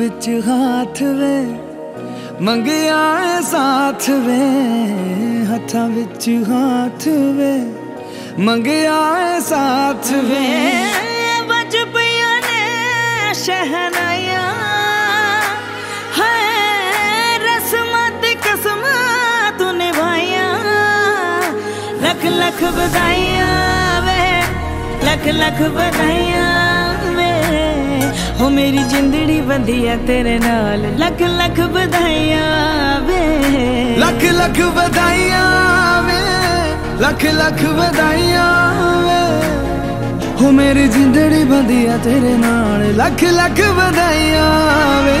ਹੱਥਾਂ ਵਿੱਚ ਹੱਥ ਵੇ ਮੰਗਿਆ ਏ ਸਾਥ ਵੇ ਹੱਥਾਂ ਵਿੱਚ ਹੱਥ ਵੇ ਮੰਗਿਆ ਏ ਸਾਥ ਵੇ ਬਜ ਪਿਆ ਨੇ ਸ਼ਹਿਨਾਇਆ ਹੈ ਰਸਮਾਂ ਤੇ ਕਸਮਾਂ ਤੂੰ ਨਿਭਾਈਆਂ ਲੱਖ ਲੱਖ ਵਧਾਈਆਂ ਵੇ ਲੱਖ ਲੱਖ ਵਧਾਈਆਂ ਵੇ ਹੋ ਮੇਰੀ ਜਿੰਦੜੀ ਬੰਦੀ ਤੇਰੇ ਨਾਲ। ਲੱਖ ਲੱਖ ਵਧਾਈਆਂ ਵੇ। ਲੱਖ ਲੱਖ ਵਧਾਈਆਂ ਵੇ। ਲੱਖ ਲੱਖ ਵਧਾਈਆਂ ਵੇ। ਹੋ ਮੇਰੀ ਜਿੰਦੜੀ ਬੰਦੀ ਆ ਤੇਰੇ ਨਾਲ। ਲੱਖ ਲੱਖ ਵਧਾਈਆਂ ਵੇ।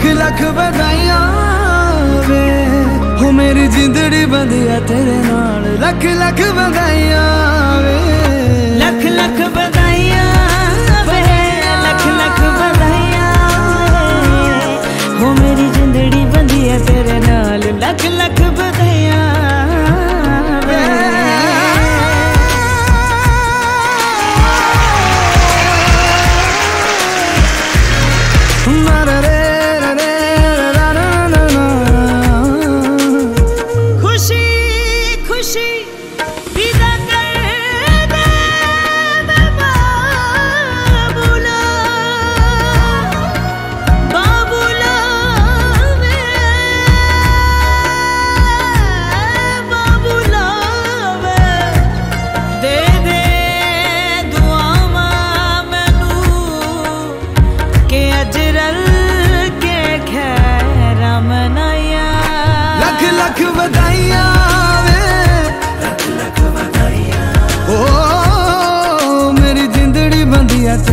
ਲੱਖ ਲੱਖ ਵਧਾਈਆਂ ਵੇ। ਹੋ ਮੇਰੀ ਜਿੰਦੜੀ ਬੰਦਿਆ ਤੇਰੇ ਨਾਲ। ਲੱਖ ਲੱਖ ਵਧਾਈਆਂ ਵੇ।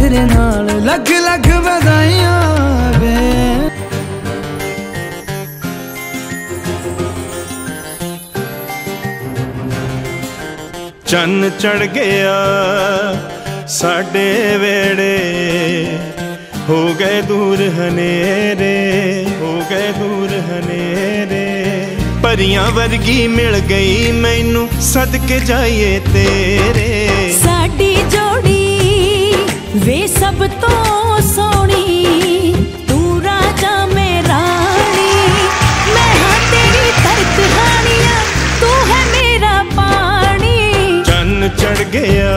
ਤੇਰੇ ਨਾਲ ਲੱਖ ਲੱਖ ਵਧਾਈਆਂ ਵੇ। ਚੰਨ ਚੜ ਗਿਆ ਸਾਡੇ ਵੇੜੇ। ਹੋ ਗਏ ਦੂਰ ਹਨੇਰੇ ਹੋ ਗਏ ਦੂਰ ਹਨੇਰੇ। ਪਰੀਆਂ ਵਰਗੀ ਮਿਲ ਗਈ ਮੈਨੂੰ ਸਦਕੇ ਜਾਈਏ ਤੇਰੇ। ਸਾਡੀ ਜੋੜੀ ਵੇ ਸਭ ਤੋਂ ਸੋਹਣੀ ਤੂੰ ਰਾਜਾ ਮੈਂ ਰਾਣੀ ਮੈਂ ਹਾਂ ਤੇਰੀ ਤਰਕ ਹਾਣੀਆਂ ਤੂੰ ਹੈ ਮੇਰਾ ਪਾਣੀ ਚੰਨ ਚੜ ਗਿਆ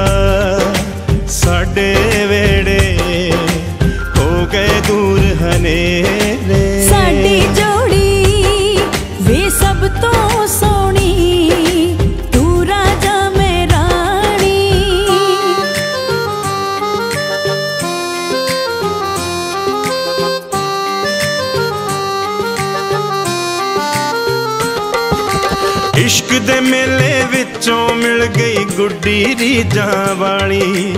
ਇਸ਼ਕ ਦੇ ਮੇਲੇ ਵਿੱਚੋਂ ਮਿਲ ਗਈ ਗੁੱਡੀ ਰੀਜਾਂ ਵਾਲੀ।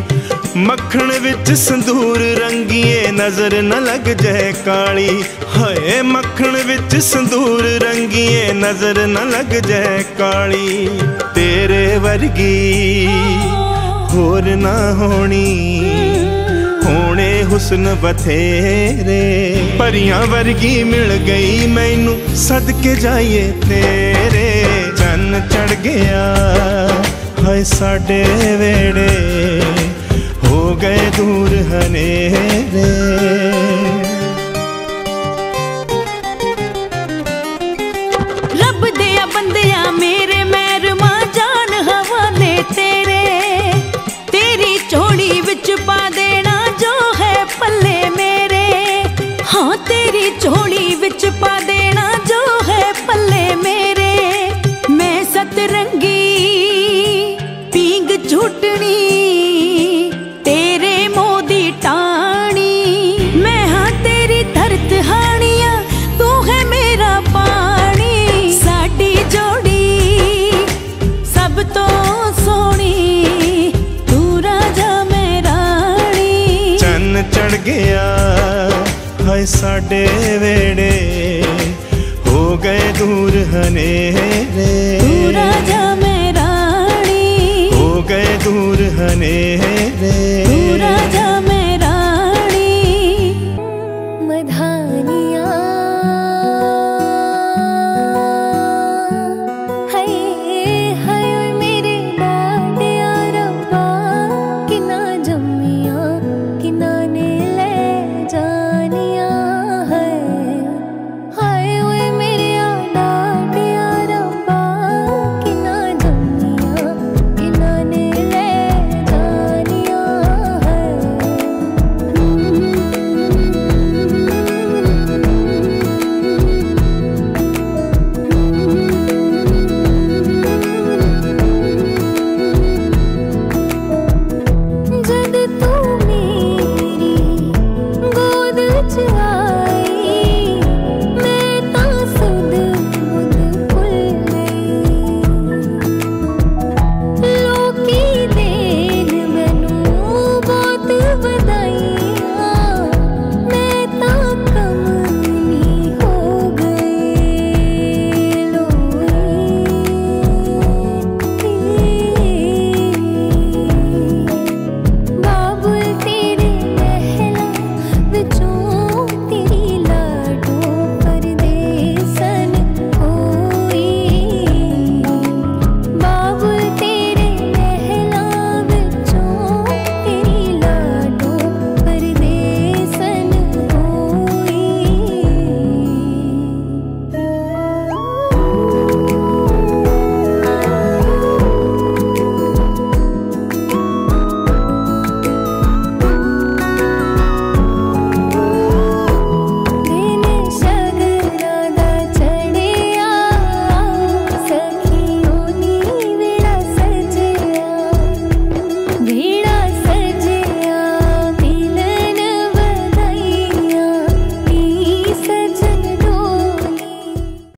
ਮੱਖਣ ਵਿੱਚ ਸੰਧੂਰ ਰੰਗੀਏ, ਨਜ਼ਰ ਨਾ ਲੱਗ ਜਾਏ ਕਾਲੀ। ਹਏ, ਮੱਖਣ ਵਿੱਚ ਸੰਧੂਰ ਰੰਗੀਏ, ਨਜ਼ਰ ਨਾ ਲੱਗ ਜਾਏ ਕਾਲੀ। ਤੇਰੇ ਵਰਗੀ ਹੋਰ ਨਾ ਹੋਣੀ। ਹੋਣੇ ਹੁਸਨ ਬਥੇਰੇ। ਪਰੀਆਂ ਵਰਗੀ ਮਿਲ ਗਈ ਮੈਨੂੰ, ਸਦਕੇ ਜਾਈਏ ਤੇਰੇ। ਚੰਨ ਚੜ ਗਿਆ। ਹਾਏ ਸਾਡੇ ਵੇੜੇ ਹੋ ਗਏ ਦੂਰ ਹਨੇਰੇ। ਗਏ ਸਾਡੇ ਵੇੜੇ ਹੋ ਗਏ ਦੂਰ ਹਨੇਰੇ। ਤੂੰ ਰਾਜਾ ਮੇਰਾ ਰਾਣੀ। ਹੋ ਗਏ ਦੂਰ ਹਨੇਰੇ। ਤੂੰ ਰਾਜਾ ਮੇਰਾ ਰਾਣੀ। ਮਧਾਨੀ